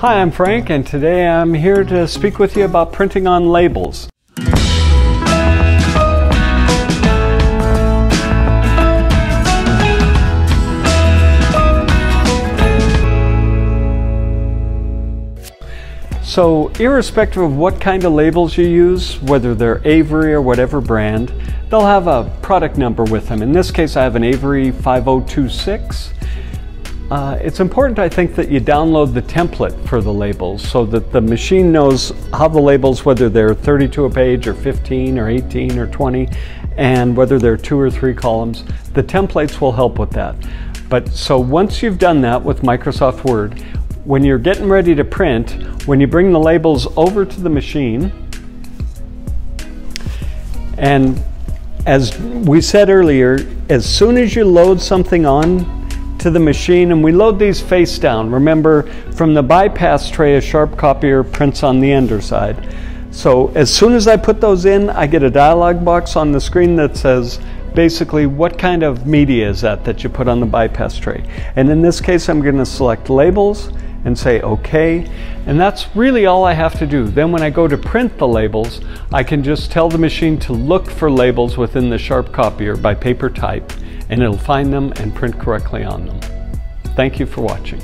Hi, I'm Frank, and today I'm here to speak with you about printing on labels. So, irrespective of what kind of labels you use, whether they're Avery or whatever brand, they'll have a product number with them. In this case, I have an Avery 5026. Uh, it's important, I think, that you download the template for the labels so that the machine knows how the labels, whether they're 32 a page or 15 or 18 or 20, and whether they're two or three columns. The templates will help with that. But so once you've done that with Microsoft Word, when you're getting ready to print, when you bring the labels over to the machine, and as we said earlier, as soon as you load something on to the machine, and we load these face down. Remember, from the bypass tray, a sharp copier prints on the underside. So as soon as I put those in, I get a dialog box on the screen that says, basically what kind of media is that that you put on the bypass tray. And in this case, I'm going to select labels and say OK. And that's really all I have to do. Then when I go to print the labels, I can just tell the machine to look for labels within the Sharp copier by paper type, and it'll find them and print correctly on them. Thank you for watching.